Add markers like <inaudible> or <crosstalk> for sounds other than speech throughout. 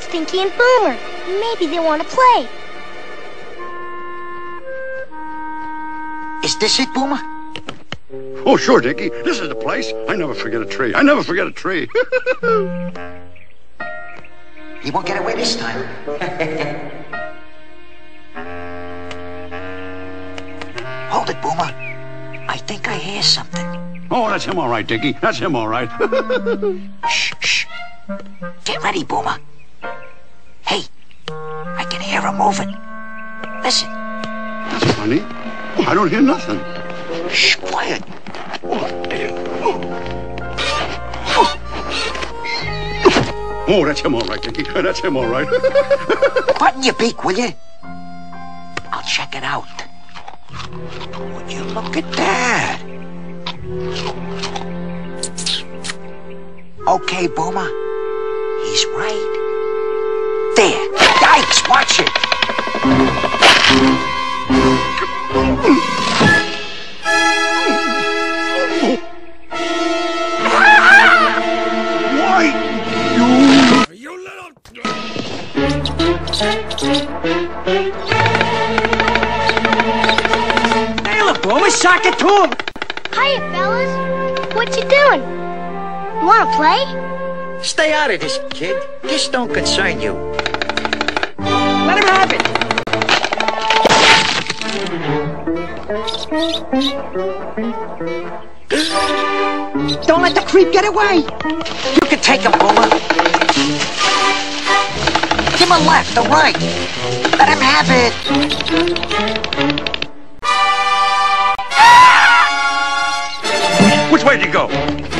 Stinky and Boomer. Maybe they want to play. Is this it, Boomer? Oh, sure, Dinky. This is the place. I never forget a tree. I never forget a tree. <laughs> He won't get away this time. <laughs> Hold it, Boomer. I think I hear something. oh, that's him all right, Dinky. That's him all right. <laughs> Shh, shh. Get ready, Boomer. Hey, I can hear him moving. Listen. that's funny. I don't hear nothing. Shh, quiet. Oh, that's him all right, Dinky. That's him all right. <laughs> Button your beak, will you? I'll check it out. Would you look at that? Okay, Boomer. He's right. There. Yikes, watch it. Why? You little... Nail it, Boomer. Sock it to him. Hiya, fellas. What you doing? Want to play? Stay out of this, kid. This don't concern you. Don't let the creep get away. You can take him, Boomer. Give him a left, a right. Let him have it. Which way did you go?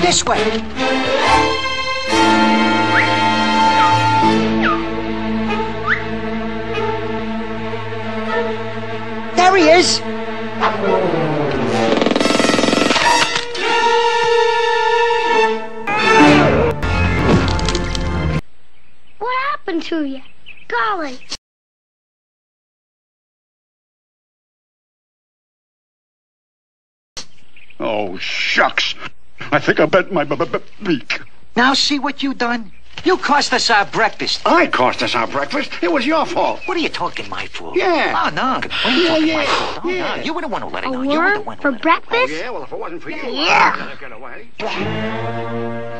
This way. There he is. What happened to you? Golly. Oh, shucks. I think I bent my b- b- b- beak. Now see what you done? You cost us our breakfast. I cost us our breakfast. It was your fault. What are you talking my fault? Yeah. Oh, no. What are you Yeah, talking yeah, my fault? Oh, yeah. no. You were the one who let it A know. You were the one who for let it know. breakfast? Oh, yeah? Well, if it wasn't for you, Yeah. I couldn't get away.